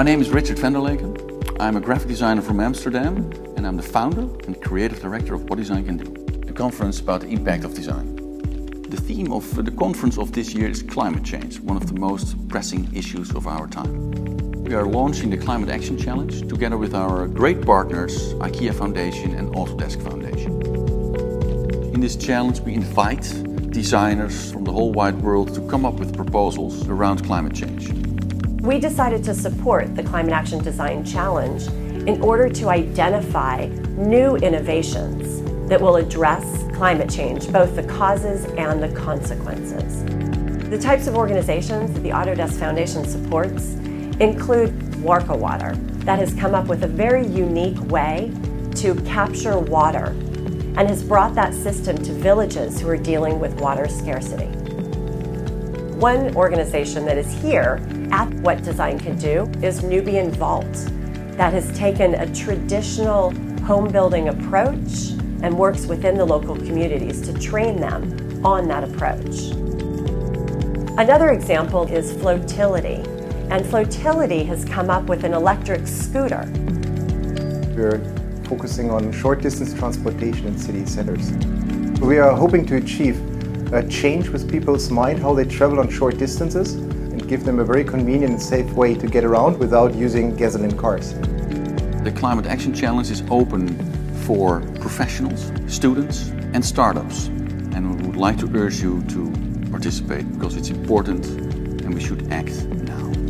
My name is Richard van. I'm a graphic designer from Amsterdam and I'm the founder and creative director of What Design Can Do, a conference about the impact of design. The theme of uh, the conference of this year is climate change, one of the most pressing issues of our time. We are launching the Climate Action Challenge together with our great partners IKEA Foundation and Autodesk Foundation. In this challenge we invite designers from the whole wide world to come up with proposals around climate change. We decided to support the Climate Action Design Challenge in order to identify new innovations that will address climate change, both the causes and the consequences. The types of organizations that the Autodesk Foundation supports include Warka Water, that has come up with a very unique way to capture water and has brought that system to villages who are dealing with water scarcity. One organization that is here at What Design Can Do is Nubian Vault that has taken a traditional home building approach and works within the local communities to train them on that approach. Another example is Flotility, and Flotility has come up with an electric scooter. We're focusing on short distance transportation in city centers. We are hoping to achieve a change with people's mind how they travel on short distances and give them a very convenient and safe way to get around without using gasoline cars. The Climate Action Challenge is open for professionals, students and startups and we would like to urge you to participate because it's important and we should act now.